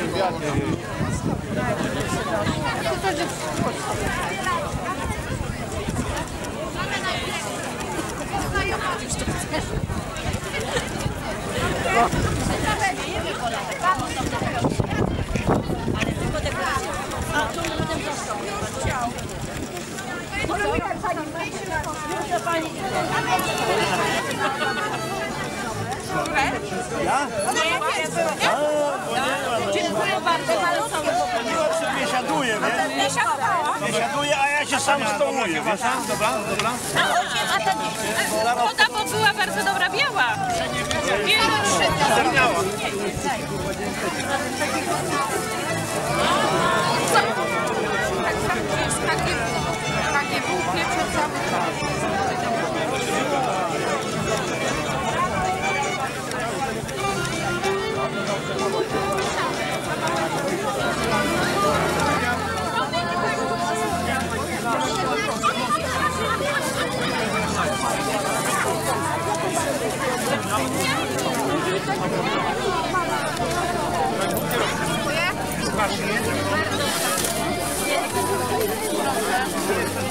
Tak pani, pani, pani, pani, pani, pani, pani, pani, Dziękuję bardzo, malutko. Nie siaduję? Nie. Nie siaduję, a ja się sam stołuję, wiesz? Dobra, dobra. A osiem, a ta woda, bo była bardzo dobra biała. Wielu trzy. Takie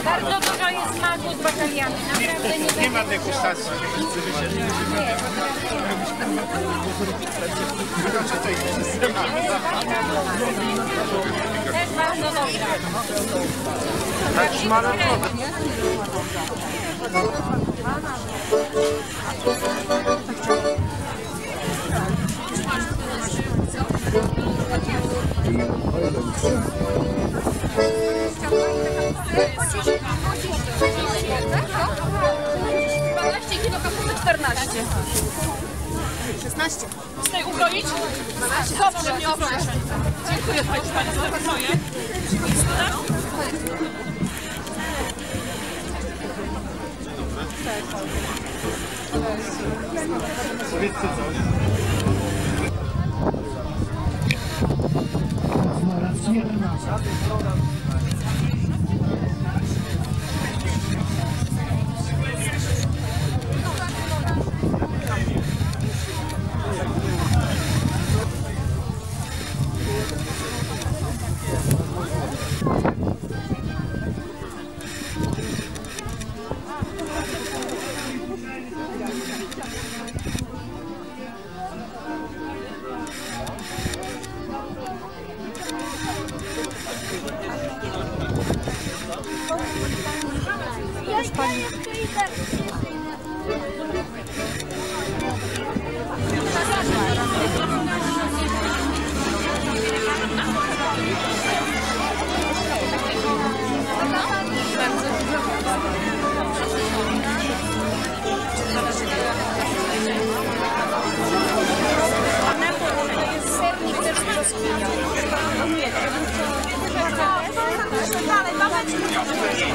Bardzo dużo jest smaku z bakaliami. Naprawdę nie Nie ma degustacji. też bardzo dobra. Z tej ukroić? Dobrze, proszę. Dziękuję Pani bardzo. Господи. Moje.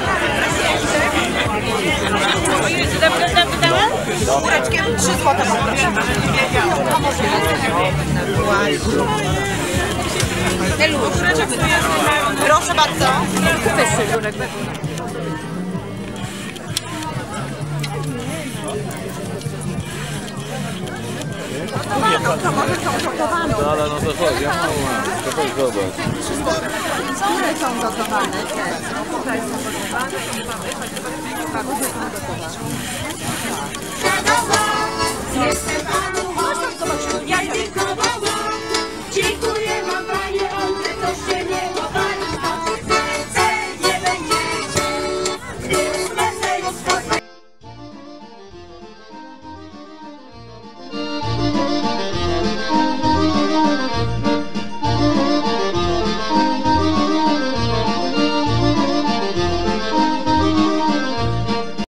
Kureczkiem 3 złote poproszę. Proszę bardzo. No ale no to chodź, ja mam, to chodź zobacz. Są gotowane? Te. Tutaj są gotowane.